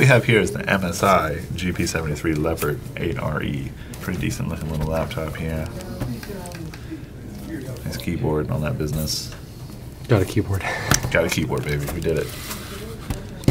we have here is the MSI GP73 Leopard 8RE. Pretty decent looking little laptop here. Nice keyboard on that business. Got a keyboard. Got a keyboard, baby. We did it.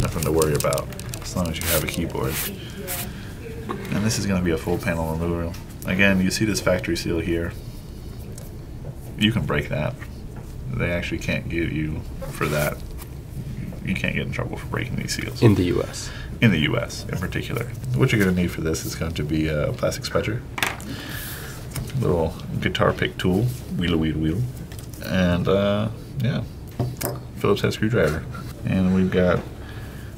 Nothing to worry about as long as you have a keyboard. And this is going to be a full panel aluminum. Again, you see this factory seal here. You can break that. They actually can't give you for that. You can't get in trouble for breaking these seals. In the U.S. in the U.S. in particular. What you're going to need for this is going to be a plastic spudger, little guitar pick tool, wheeler wheel wheel, and uh, yeah, Phillips head screwdriver. And we've got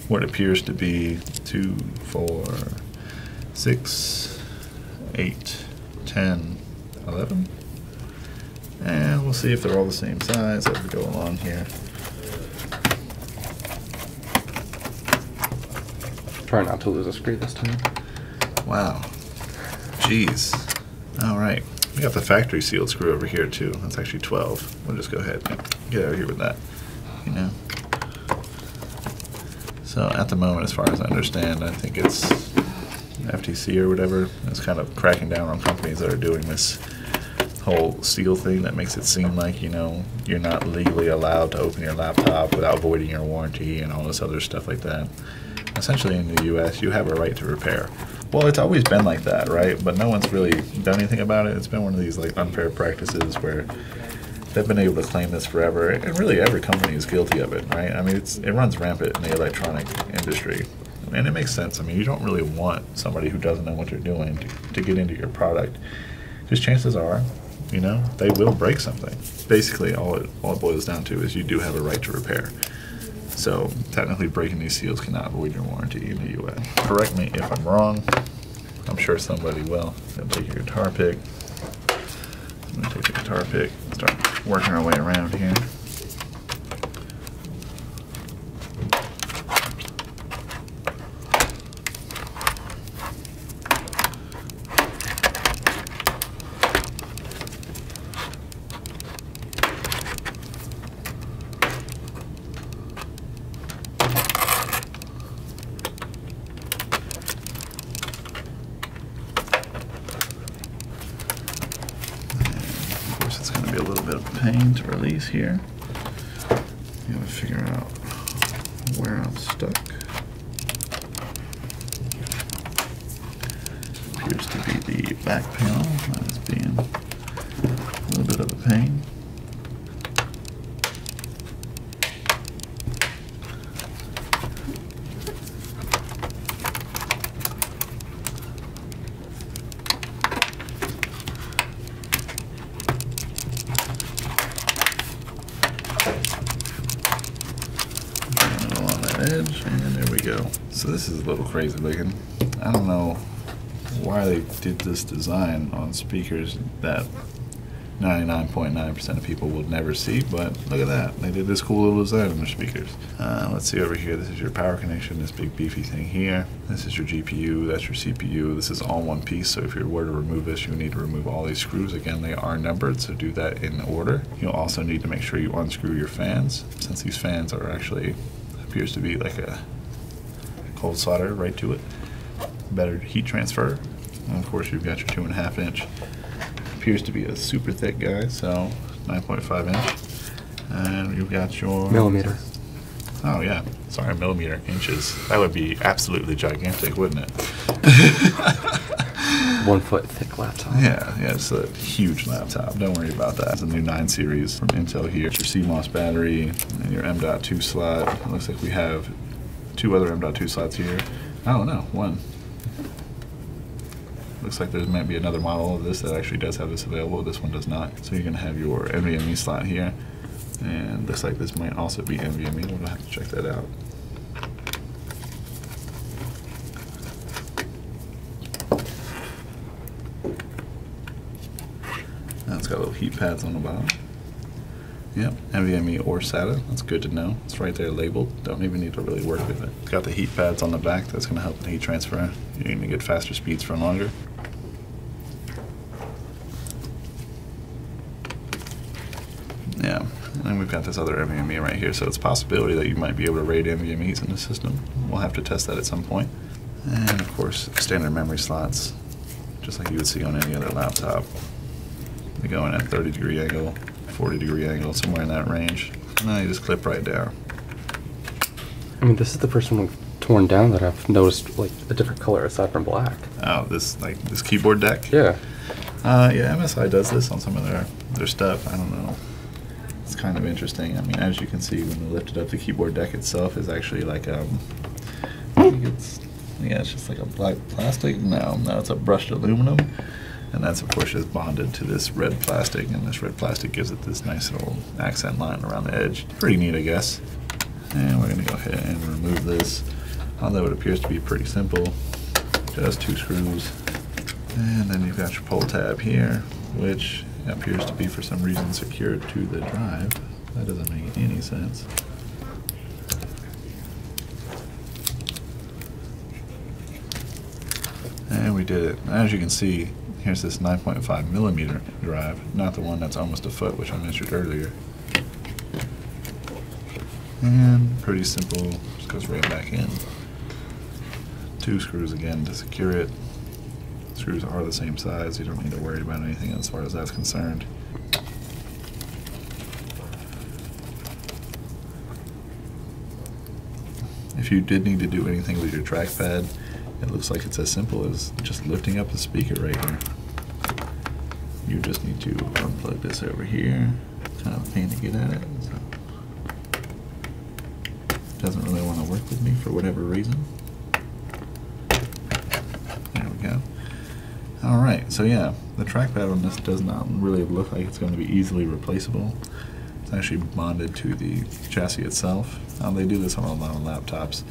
what appears to be two, four, six, eight, ten, eleven. And we'll see if they're all the same size as we go along here. Try not to lose a screw this time. Wow. Jeez. All right. We got the factory sealed screw over here too. That's actually 12. We'll just go ahead and get out of here with that. You know? So at the moment, as far as I understand, I think it's FTC or whatever is kind of cracking down on companies that are doing this whole seal thing that makes it seem like, you know, you're not legally allowed to open your laptop without voiding your warranty and all this other stuff like that essentially in the U.S., you have a right to repair. Well, it's always been like that, right? But no one's really done anything about it. It's been one of these like unfair practices where they've been able to claim this forever, and really every company is guilty of it, right? I mean, it's it runs rampant in the electronic industry, and it makes sense. I mean, you don't really want somebody who doesn't know what they're doing to, to get into your product, because chances are, you know, they will break something. Basically, all it all it boils down to is you do have a right to repair. So technically, breaking these seals cannot void your warranty in the U.S. Correct me if I'm wrong. I'm sure somebody will. Then take your guitar pick. I'm gonna take the guitar pick. Start working our way around here. Of course, it's going to be a little bit of release here. You gotta figure out where I'm stuck. Appears to be the back panel that is being a little bit of a pain. along and there we go. So this is a little crazy looking. I don't know why they did this design on speakers that 99.9% of people will never see, but look at that. They did this cool little design on their speakers. Uh, let's see over here. This is your power connection, this big beefy thing here. This is your GPU, that's your CPU. This is all one piece, so if you were to remove this, you need to remove all these screws. Again, they are numbered, so do that in order. You'll also need to make sure you unscrew your fans, since these fans are actually, appears to be like a cold solder right to it. Better heat transfer. And of course, you've got your two and a half inch appears to be a super thick guy, so 9.5 inch. And you've got your Millimeter. Oh yeah, sorry, millimeter inches. That would be absolutely gigantic, wouldn't it? One foot thick laptop. Yeah, yeah, it's a huge laptop. Don't worry about that. It's a new 9 series from Intel here. It's your CMOS battery and your M.2 slot. It looks like we have two other M.2 slots here. Oh no, one. Looks like there might be another model of this that actually does have this available. This one does not. So you're gonna have your NVMe slot here. And looks like this might also be NVMe. We'll have to check that out. Now it's got little heat pads on the bottom. Yep, NVMe or SATA. That's good to know. It's right there labeled. Don't even need to really work with it. It's got the heat pads on the back. That's going to help the heat transfer. You're going to get faster speeds for longer. Yeah, and And we've got this other NVMe right here, so it's a possibility that you might be able to RAID NVMEs in the system. We'll have to test that at some point. And of course, standard memory slots, just like you would see on any other laptop. They go in at 30 degree angle, 40 degree angle, somewhere in that range. Now you just clip right down. I mean, this is the first one we've torn down that I've noticed like a different color aside from black. Oh, this like this keyboard deck. Yeah. Uh, yeah, MSI does this on some of their their stuff. I don't know. It's kind of interesting. I mean, as you can see, when they lifted up, the keyboard deck itself is actually like um, I think it's yeah, it's just like a black plastic. No, no, it's a brushed aluminum, and that's of course just bonded to this red plastic, and this red plastic gives it this nice little accent line around the edge. Pretty neat, I guess. And we're gonna go ahead and remove this, although it appears to be pretty simple. Just two screws. And then you've got your pull tab here, which appears to be for some reason secured to the drive. That doesn't make any sense. And we did it. As you can see, here's this 9.5 millimeter drive, not the one that's almost a foot, which I mentioned earlier. And pretty simple, just goes right back in. Two screws again to secure it. Screws are the same size, you don't need to worry about anything as far as that's concerned. If you did need to do anything with your trackpad, it looks like it's as simple as just lifting up the speaker right here. You just need to unplug this over here. Kind of a pain to get at it. So. Doesn't really want to work with me for whatever reason. There we go. Alright, so yeah, the trackpad on this does not really look like it's going to be easily replaceable. It's actually bonded to the chassis itself. Um, they do this on a lot of laptops.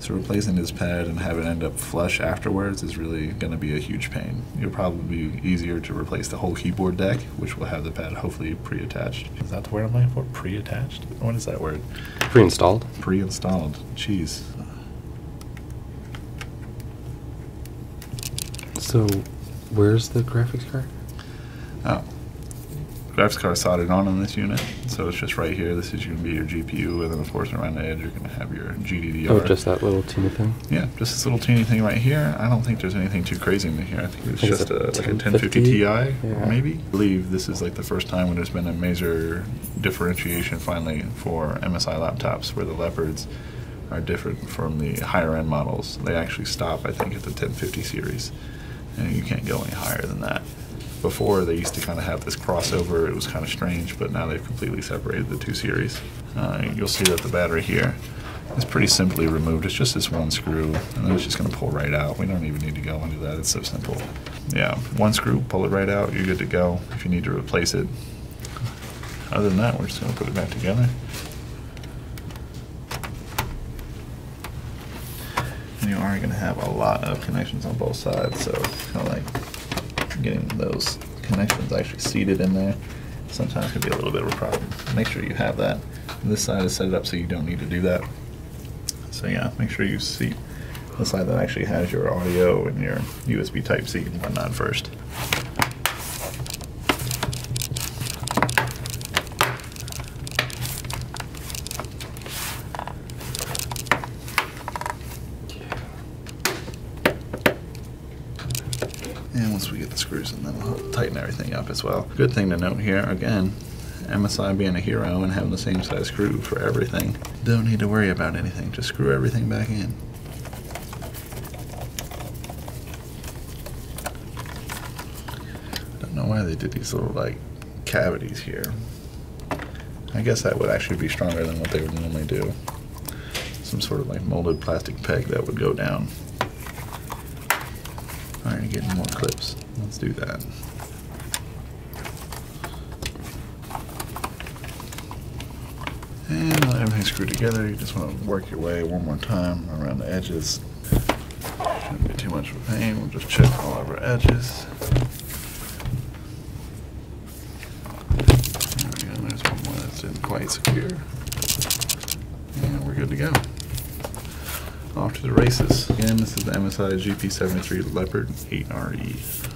So replacing this pad and have it end up flush afterwards is really going to be a huge pain. It'll probably be easier to replace the whole keyboard deck, which will have the pad hopefully pre-attached. Is that the word I'm looking for? Pre-attached? What is that word? Pre-installed. Pre-installed. Jeez. So, where's the graphics card? Oh. Graphics card soldered on in this unit, so it's just right here. This is going to be your GPU, and then of course around the edge you're going to have your GDDR. Oh, just that little teeny thing. Yeah, just this little teeny thing right here. I don't think there's anything too crazy in here. I think it's I think it's just a a, like a 1050 1050 Ti, Yeah. maybe. I believe this is like the first time when there's been a major differentiation finally for MSI laptops, where the Leopards are different from the higher end models. They actually stop, I think, at the 1050 series, and you can't go any higher than that. Before they used to kind of have this crossover. It was kind of strange, but now they've completely separated the two series. Uh, you'll see that the battery here is pretty simply removed. It's just this one screw, and then it's just going to pull right out. We don't even need to go into that. It's so simple. Yeah, one screw, pull it right out. You're good to go. If you need to replace it. Other than that, we're just going to put it back together. And you are going to have a lot of connections on both sides, so kind of like getting those connections actually seated in there sometimes can be a little bit of a problem. Make sure you have that. This side is set up so you don't need to do that. So yeah, make sure you seat the side that actually has your audio and your USB Type C and whatnot first. And once we get the screws in, then we'll tighten everything up as well. Good thing to note here, again, MSI being a hero and having the same size screw for everything. Don't need to worry about anything, just screw everything back in. Don't know why they did these little like cavities here. I guess that would actually be stronger than what they would normally do. Some sort of like molded plastic peg that would go down. Alright, getting more clips. Let's do that. And let everything screwed together. You just want to work your way one more time around the edges. Shouldn't be too much of a pain. We'll just check all of our edges. There go. There's one more that's didn't quite secure. And we're good to go. Off to the races. Again, this is the MSI GP73 Leopard 8RE.